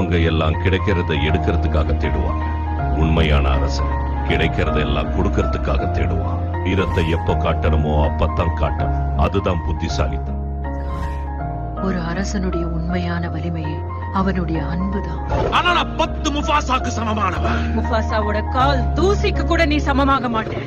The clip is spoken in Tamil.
அவங்க எல்லாம் கிடைக்கிறத எடுக்கிறதுக்காக தேடுவாங்க உண்மையான அரசன் கிடைக்கிறத எல்லாம் கொடுக்கறதுக்காக தேடுவான். வீரத்தை எப்ப காட்டணுமோ அப்பத்தான் காட்டணும் அதுதான் புத்திசாலித்தனம். ஒரு அரசனுடைய உண்மையான வலிமையை அவனுடைய அன்புதான். ஆனா நான் பத்து முஃபாசாக்கு சமமானவன். முஃபாசாவோட கால் தூசிக்கு கூட நீ சமமாக மாட்டேன்